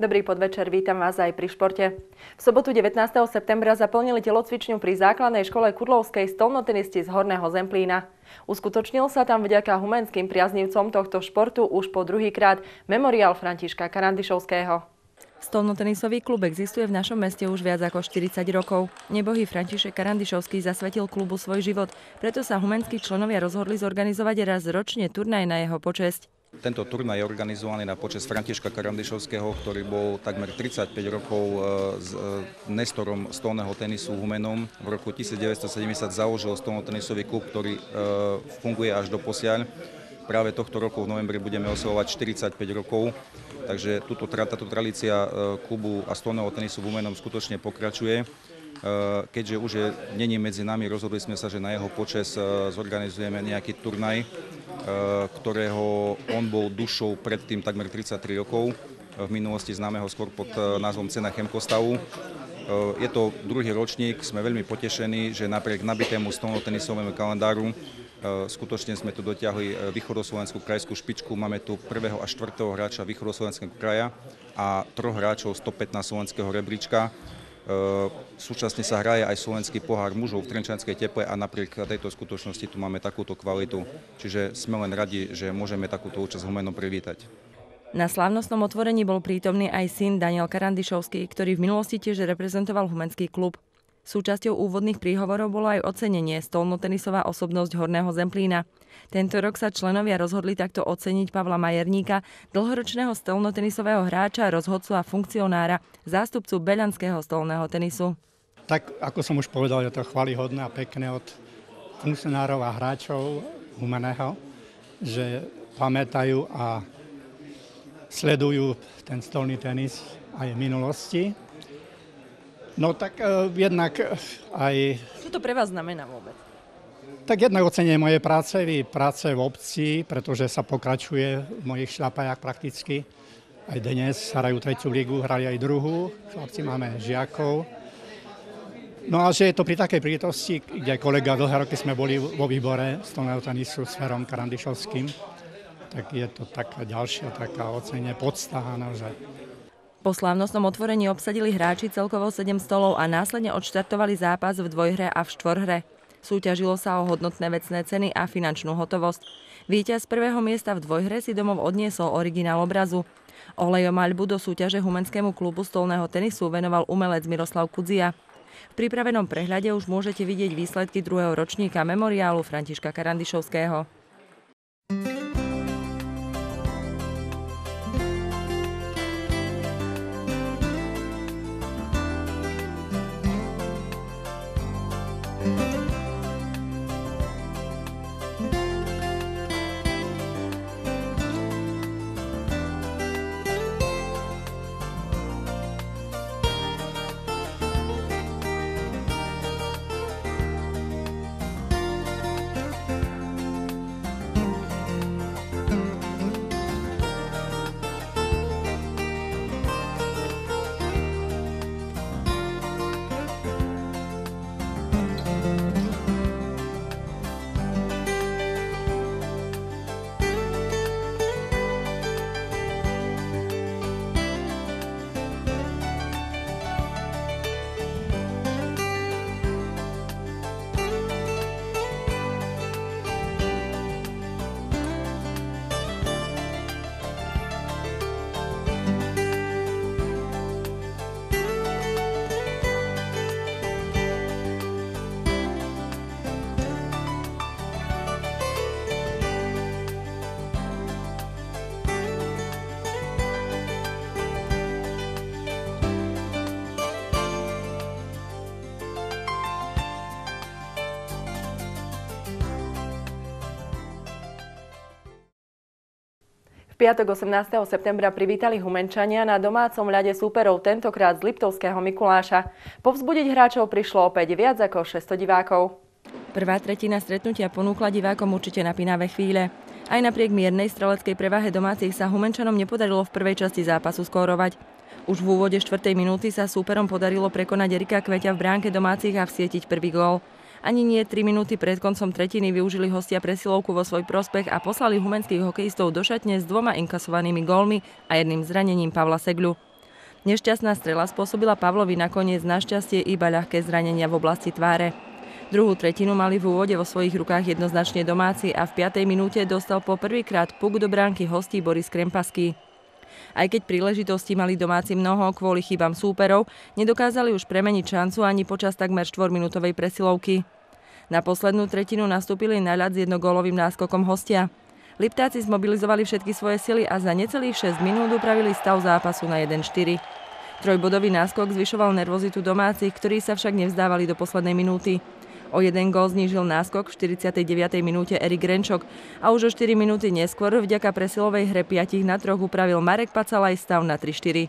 Dobrý podvečer, vítam vás aj pri športe. V sobotu 19. septembra zaplnili telocvičňu pri základnej škole Kudlovskej stolnotenisti z Horného Zemplína. Uskutočnil sa tam vďaka humenským priaznivcom tohto športu už po druhýkrát memoriál Františka Karandišovského. Stolnotenisový klub existuje v našom meste už viac ako 40 rokov. Nebohý František Karandišovský zasvetil klubu svoj život, preto sa humenskí členovia rozhodli zorganizovať raz ročne turnaj na jeho počesť. Tento turnaj je organizovaný na počas Františka Karandišovského, ktorý bol takmer 35 rokov e, s e, nestorom stolného tenisu Humenom. V roku 1970 založil stolnotenisový klub, ktorý e, funguje až do posiaľ. Práve tohto roku v novembri budeme oslovať 45 rokov, takže túto, táto tradícia klubu a stolného tenisu Humenom skutočne pokračuje. Keďže už je, není medzi nami, rozhodli sme sa, že na jeho počes zorganizujeme nejaký turnaj, ktorého on bol dušou predtým takmer 33 rokov, v minulosti známeho skôr pod eh, názvom Cena Chemkostavu. Eh, je to druhý ročník, sme veľmi potešení, že napriek nabitému stolnotenisovému kalendáru skutočne sme tu dotiahli východoslovenskú krajskú špičku. Máme tu prvého a štvrtého hráča východoslovenského kraja a troch hráčov 115 slovenského rebríčka. Súčasne sa hraje aj slovenský pohár mužov v Trenčanskej teple a napriek tejto skutočnosti tu máme takúto kvalitu. Čiže sme len radi, že môžeme takúto účasť humenom privítať. Na slávnostnom otvorení bol prítomný aj syn Daniel Karandišovský, ktorý v minulosti tiež reprezentoval humenský klub. Súčasťou úvodných príhovorov bolo aj ocenenie stolnotenisová osobnosť Horného Zemplína. Tento rok sa členovia rozhodli takto oceniť Pavla Majerníka, dlhoročného stolnotenisového hráča, rozhodcu a funkcionára, zástupcu beľanského stolného tenisu. Tak, ako som už povedal, je to chvalihodné a pekné od funkcionárov a hráčov Humeného, že pamätajú a sledujú ten stolný tenis aj v minulosti No tak uh, jednak aj... Čo to pre vás znamená vôbec? Tak jednak ocenenie mojej práce, práce v obci, pretože sa pokračuje v mojich šľapajách prakticky. Aj dnes hrajú tretiu ligu, hrali aj druhú. Chlapci máme žiakov. No a že je to pri takej príležitosti, kde kolega dlhé roky sme boli vo výbore s Toného tenisu s Ferom Karandišovským, tak je to taká ďalšia taká ocenie, podsta naozaj. Po slávnostnom otvorení obsadili hráči celkovo 7 stolov a následne odštartovali zápas v dvojhre a v štvorhre. Súťažilo sa o hodnotné vecné ceny a finančnú hotovosť. Víťaz prvého miesta v dvojhre si domov odniesol originál obrazu. Olejomaľbu do súťaže Humenskému klubu stolného tenisu venoval umelec Miroslav Kudzia. V pripravenom prehľade už môžete vidieť výsledky druhého ročníka memoriálu Františka Karandišovského. Piatok 18. septembra privítali Humenčania na domácom ľade súperov, tentokrát z Liptovského Mikuláša. Povzbudiť hráčov prišlo opäť viac ako 600 divákov. Prvá tretina stretnutia ponúkla divákom určite napínavé chvíle. Aj napriek miernej streleckej prevahe domácich sa Humenčanom nepodarilo v prvej časti zápasu skórovať. Už v úvode 4. minúty sa súperom podarilo prekonať Erika Kveťa v bránke domácich a vsietiť prvý gól. Ani nie 3 minúty pred koncom tretiny využili hostia presilovku vo svoj prospech a poslali humenských hokejistov do šatne s dvoma inkasovanými gólmi a jedným zranením Pavla Segľu. Nešťastná strela spôsobila Pavlovi nakoniec našťastie iba ľahké zranenia v oblasti tváre. Druhú tretinu mali v úvode vo svojich rukách jednoznačne domáci a v 5. minúte dostal po prvýkrát puk do bránky hostí Boris Krempaský. Aj keď príležitosti mali domáci mnoho kvôli chybám súperov, nedokázali už premeniť šancu ani počas takmer 4-minútovej presilovky. Na poslednú tretinu nastúpili na ľad s jednogólovým náskokom hostia. Liptáci zmobilizovali všetky svoje sily a za necelých 6 minút upravili stav zápasu na 1-4. Trojbodový náskok zvyšoval nervozitu domácich, ktorí sa však nevzdávali do poslednej minúty. O jeden gól znížil náskok v 49. minúte Erik Renčok a už o 4 minúty neskôr vďaka presilovej hre 5 na troch upravil Marek Pacalaj stav na 3-4.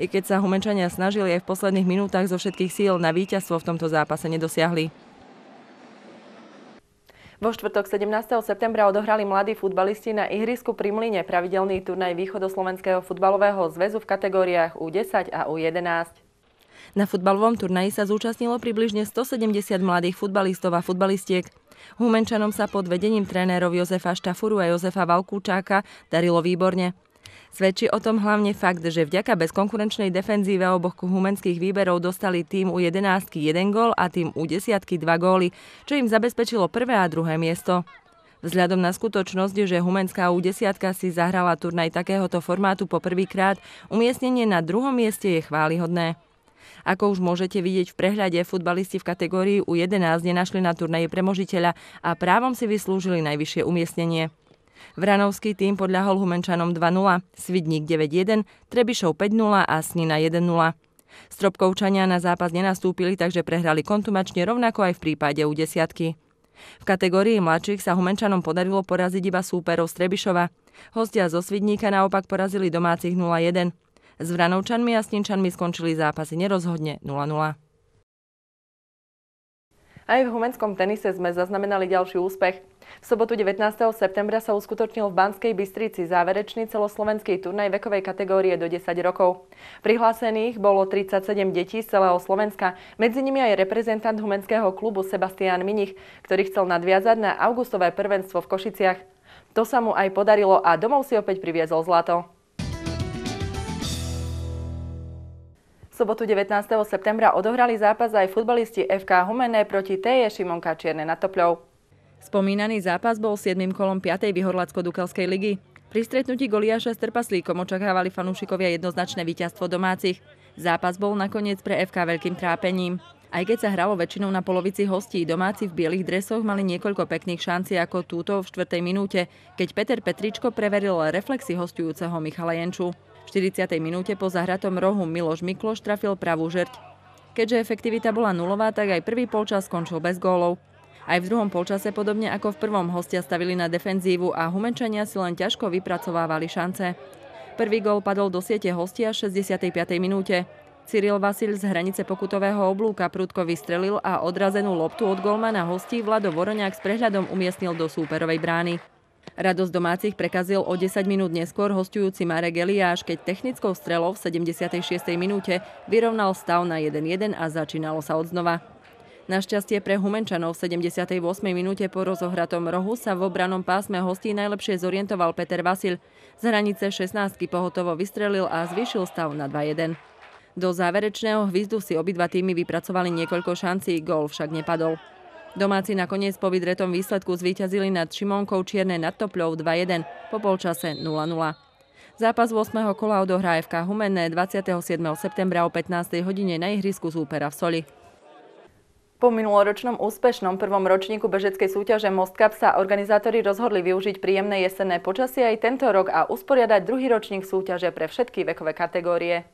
I keď sa Humenčania snažili aj v posledných minútach zo všetkých síl na víťazstvo v tomto zápase nedosiahli. Vo štvrtok 17. septembra odohrali mladí futbalisti na ihrisku pri Mline pravidelný turnaj Východoslovenského futbalového zväzu v kategóriách U10 a U11. Na futbalovom turnaji sa zúčastnilo približne 170 mladých futbalistov a futbalistiek. Humenčanom sa pod vedením trénerov Jozefa Štafuru a Jozefa Valkúčáka darilo výborne. Svedčí o tom hlavne fakt, že vďaka bezkonkurenčnej defenzíve oboch humenských výberov dostali tým u 11 1 gól a tým u 10 2 góly, čo im zabezpečilo prvé a druhé miesto. Vzhľadom na skutočnosť, že Humenská U10 si zahrala turnaj takéhoto formátu po prvýkrát, umiestnenie na druhom mieste je chválihodné. Ako už môžete vidieť v prehľade, futbalisti v kategórii U11 nenašli na turnaji premožiteľa a právom si vyslúžili najvyššie umiestnenie. Vranovský tým podľahol Humenčanom 2-0, Svidník 9-1, Trebišov 5-0 a Snina 1-0. Stropkovčania na zápas nenastúpili, takže prehrali kontumačne rovnako aj v prípade u desiatky. V kategórii mladších sa Humenčanom podarilo poraziť iba súperov z Trebišova. Hostia zo Svidníka naopak porazili domácich 0-1. S Vranovčanmi a Sninčanmi skončili zápasy nerozhodne 0-0. Aj v humenskom tenise sme zaznamenali ďalší úspech. V sobotu 19. septembra sa uskutočnil v Banskej Bystrici záverečný celoslovenský turnaj vekovej kategórie do 10 rokov. Prihlásených bolo 37 detí z celého Slovenska, medzi nimi aj reprezentant humenského klubu Sebastián Minich, ktorý chcel nadviazať na augustové prvenstvo v Košiciach. To sa mu aj podarilo a domov si opäť priviezol zlato. Sobotu 19. septembra odohrali zápas aj futbalisti FK Humené proti TJ Šimonka Čierne nad Topľou. Spomínaný zápas bol 7. kolom 5. Vyhorlacko-Dukelskej ligy. Pri stretnutí Goliáša s Trpaslíkom očakávali fanúšikovia jednoznačné víťazstvo domácich. Zápas bol nakoniec pre FK veľkým trápením. Aj keď sa hralo väčšinou na polovici hostí, domáci v bielých dresoch mali niekoľko pekných šancí ako túto v 4. minúte, keď Peter Petričko preveril reflexy hostujúceho Michala Jenču. V 40. minúte po zahratom rohu Miloš Mikloš trafil pravú žerť. Keďže efektivita bola nulová, tak aj prvý polčas skončil bez gólov. Aj v druhom polčase, podobne ako v prvom, hostia stavili na defenzívu a Humenčania si len ťažko vypracovávali šance. Prvý gól padol do siete hostia v 65. minúte. Cyril Vasil z hranice pokutového oblúka prudko vystrelil a odrazenú loptu od golmana hostí Vlado Voroňák s prehľadom umiestnil do súperovej brány. Radosť domácich prekazil o 10 minút neskôr hostujúci Marek Eliáš, keď technickou strelou v 76. minúte vyrovnal stav na 1-1 a začínalo sa od znova. Našťastie pre Humenčanov v 78. minúte po rozohratom rohu sa v obranom pásme hostí najlepšie zorientoval Peter Vasil. Z hranice 16 pohotovo vystrelil a zvýšil stav na 2-1. Do záverečného hvizdu si obidva týmy vypracovali niekoľko šancí, gól však nepadol. Domáci nakoniec po vydretom výsledku zvíťazili nad Šimonkou Čierne nad Topľou 2-1, po polčase 0-0. Zápas 8. kola odohrá FK Humenné 27. septembra o 15. hodine na ihrisku súpera v Soli. Po minuloročnom úspešnom prvom ročníku bežeckej súťaže Most Cup sa organizátori rozhodli využiť príjemné jesenné počasie aj tento rok a usporiadať druhý ročník súťaže pre všetky vekové kategórie.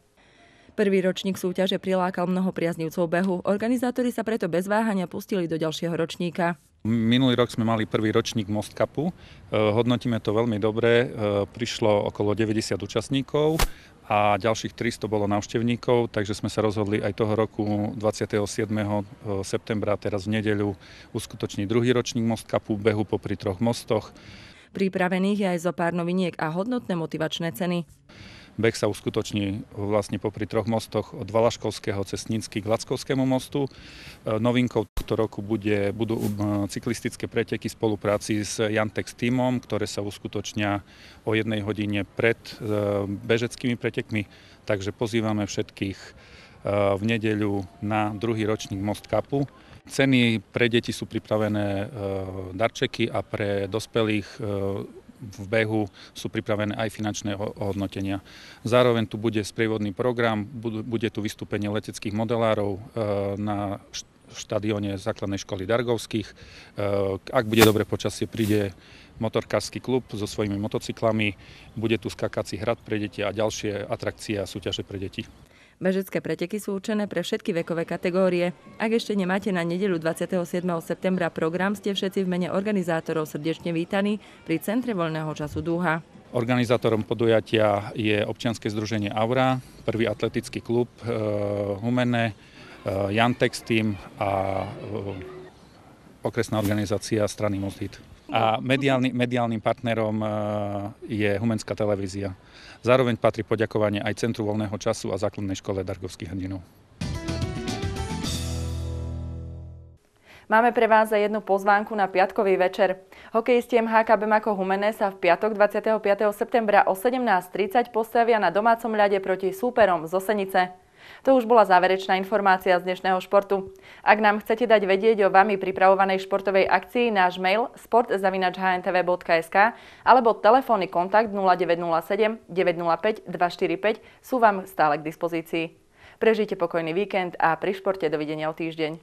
Prvý ročník súťaže prilákal mnoho priaznivcov behu. Organizátori sa preto bez váhania pustili do ďalšieho ročníka. Minulý rok sme mali prvý ročník Most Cupu. E, hodnotíme to veľmi dobre. E, prišlo okolo 90 účastníkov a ďalších 300 bolo návštevníkov, takže sme sa rozhodli aj toho roku 27. E, septembra, teraz v nedeľu, uskutočniť druhý ročník Most Cupu, behu popri troch mostoch. Pripravených je aj zo pár noviniek a hodnotné motivačné ceny. Beh sa uskutoční vlastne popri troch mostoch od Valaškovského cez Nínsky k Lackovskému mostu. Novinkou tohto roku bude, budú cyklistické preteky v spolupráci s Jantex týmom, ktoré sa uskutočnia o jednej hodine pred bežeckými pretekmi. Takže pozývame všetkých v nedeľu na druhý ročník Most Cupu. Ceny pre deti sú pripravené darčeky a pre dospelých v behu sú pripravené aj finančné hodnotenia. Zároveň tu bude sprievodný program, bude tu vystúpenie leteckých modelárov na štadióne základnej školy Dargovských. Ak bude dobre počasie, príde motorkársky klub so svojimi motocyklami, bude tu skakací hrad pre deti a ďalšie atrakcie a súťaže pre deti. Bežecké preteky sú určené pre všetky vekové kategórie. Ak ešte nemáte na nedeľu 27. septembra program, ste všetci v mene organizátorov srdečne vítaní pri Centre voľného času Dúha. Organizátorom podujatia je občianske združenie Aura, prvý atletický klub e, Humene, e, Jantex Team a e, okresná organizácia strany Mostit a mediálny, mediálnym partnerom e, je Humenská televízia. Zároveň patrí poďakovanie aj Centru voľného času a základnej škole Dargovských hrdinov. Máme pre vás aj jednu pozvánku na piatkový večer. Hokejisti MHK Bemako Humene sa v piatok 25. septembra o 17.30 postavia na domácom ľade proti súperom z Osenice. To už bola záverečná informácia z dnešného športu. Ak nám chcete dať vedieť o vami pripravovanej športovej akcii, náš mail sport.htv.sk alebo telefónny kontakt 0907 905 245 sú vám stále k dispozícii. Prežite pokojný víkend a pri športe dovidenia o týždeň.